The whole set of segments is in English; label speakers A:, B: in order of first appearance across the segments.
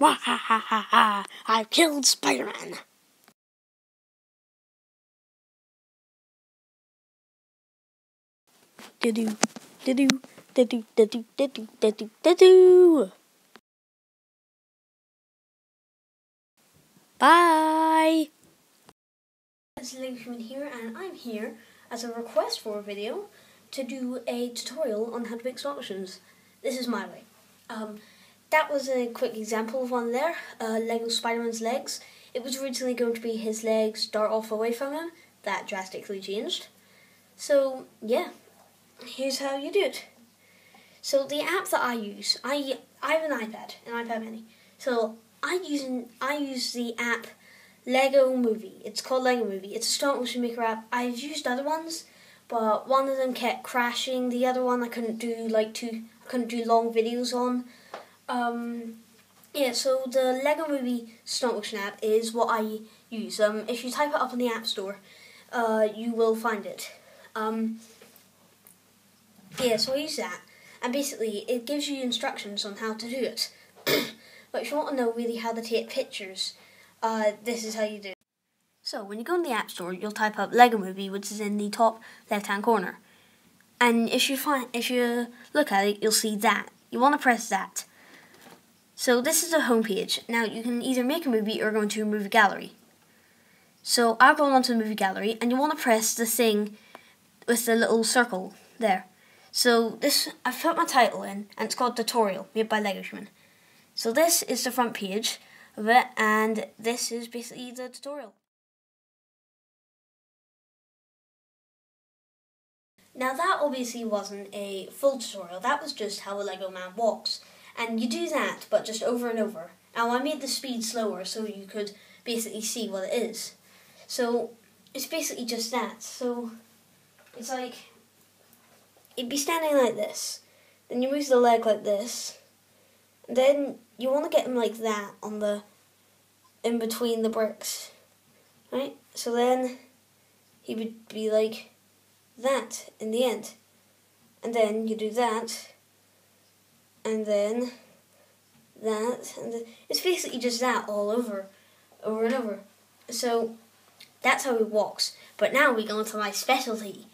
A: Wah ha ha ha ha! I've killed Spider Man! Do-do, do-do, do-do, do-do, do-do, do-do! Bye! It's Legohuman here, and I'm here as a request for a video to do a tutorial on how to make stop motions. This is my way. Um, that was a quick example of one there, uh, Lego Spider-Man's legs. It was originally going to be his legs dart off away from him. That drastically changed. So, yeah, here's how you do it. So the app that I use, I I have an iPad, an iPad Mini. So I use an, I use the app Lego Movie. It's called Lego Movie. It's a stop motion maker app. I've used other ones, but one of them kept crashing. The other one I couldn't do like two. I couldn't do long videos on. Um, yeah, so the Lego Movie motion app is what I use. Um, if you type it up in the App Store, uh, you will find it. Um, yeah, so I use that, and basically it gives you instructions on how to do it. but if you want to know really how to take pictures, uh, this is how you do. it. So when you go in the App Store, you'll type up Lego Movie, which is in the top left-hand corner. And if you find, if you look at it, you'll see that. You want to press that. So this is the home page. Now you can either make a movie or go into a movie gallery. So I'll go onto the movie gallery, and you want to press the thing with the little circle there. So this, I've put my title in, and it's called Tutorial, made by Lego Legohuman. So this is the front page of it, and this is basically the tutorial. Now that obviously wasn't a full tutorial, that was just how a Lego man walks. And you do that, but just over and over. Now I made the speed slower so you could basically see what it is. So it's basically just that. So it's like, you'd be standing like this, then you move the leg like this, then you want to get him like that on the, in between the bricks, right? So then he would be like that in the end. And then you do that, and then that, and it's basically just that all over, over and over. So that's how he walks. But now we go into my specialty,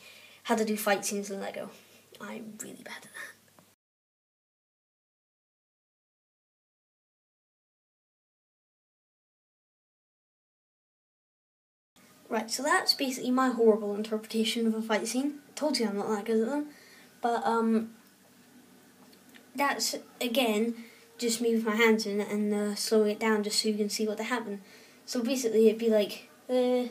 A: how to do fight scenes in Lego. I'm really bad at that. Right, so that's basically my horrible interpretation of a fight scene. Told you I'm not that good at them. But, um, that's, again, just me with my hands in it and uh, slowing it down just so you can see what happened. So basically it'd be like, uh,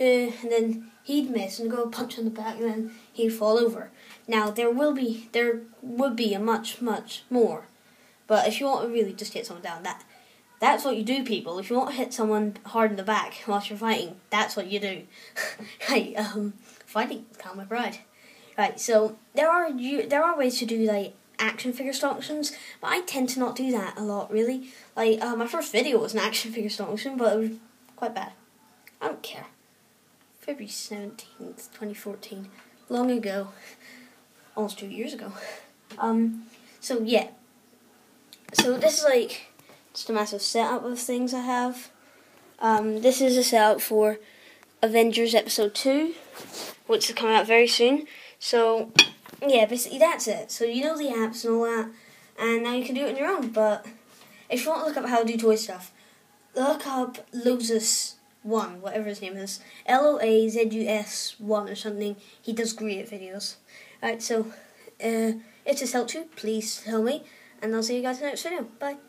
A: uh, and then he'd miss and go punch on the back and then he'd fall over. Now there will be, there would be a much, much more. But if you want to really just hit someone down, that that's what you do, people. If you want to hit someone hard in the back whilst you're fighting, that's what you do. right, um, fighting calm my pride. Right, so there are you there are ways to do like action figure motions, but I tend to not do that a lot, really. Like uh, my first video was an action figure motion, but it was quite bad. I don't care. February seventeenth, twenty fourteen, long ago, almost two years ago. Um, so yeah. So this is like just a massive setup of things I have. Um, this is a setup for Avengers Episode 2, which is coming out very soon. So, yeah, basically that's it. So you know the apps and all that, and now you can do it on your own. But if you want to look up how to do toy stuff, look up Lozus One, whatever his name is, L O A Z U S One or something. He does great videos. Alright, so uh, if this helped you, please tell me, and I'll see you guys in the next video. Bye.